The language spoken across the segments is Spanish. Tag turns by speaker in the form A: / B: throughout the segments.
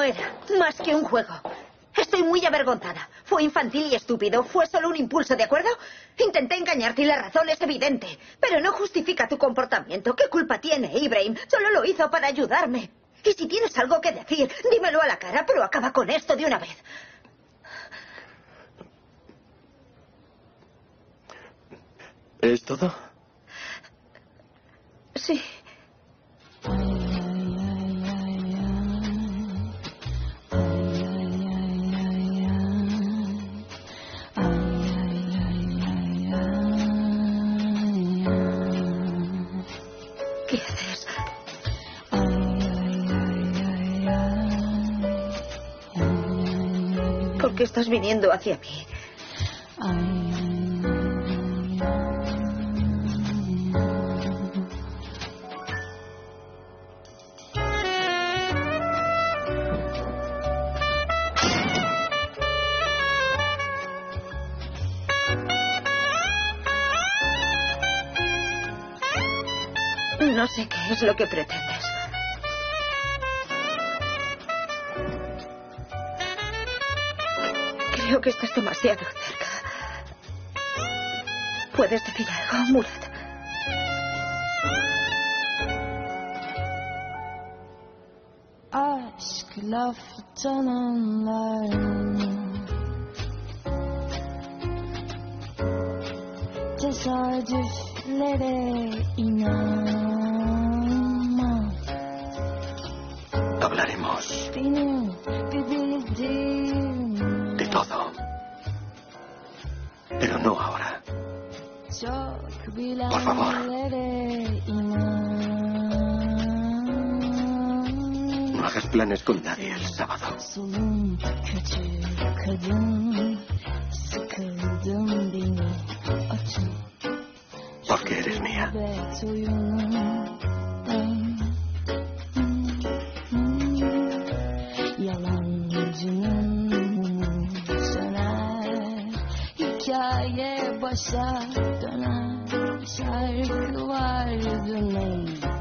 A: No era más que un juego. Estoy muy avergonzada. Fue infantil y estúpido. Fue solo un impulso, ¿de acuerdo? Intenté engañarte y la razón es evidente. Pero no justifica tu comportamiento. ¿Qué culpa tiene, Ibrahim? Solo lo hizo para ayudarme. Y si tienes algo que decir, dímelo a la cara, pero acaba con esto de una vez.
B: ¿Es todo?
A: ¿Qué haces? ¿Por qué estás viniendo hacia mí? No sé qué es lo que pretendes. Creo que estás demasiado cerca. ¿Puedes decir algo, Murat?
B: Hablaremos de todo. Pero no ahora. Por favor. No hagas planes con nadie el sábado. Porque eres mía.
C: Yalancının söner. Hikaye başa döner Şarkı vardı neydi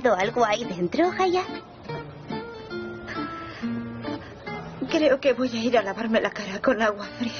A: dejado algo ahí dentro, Jaya? Creo que voy a ir a lavarme la cara con agua fría.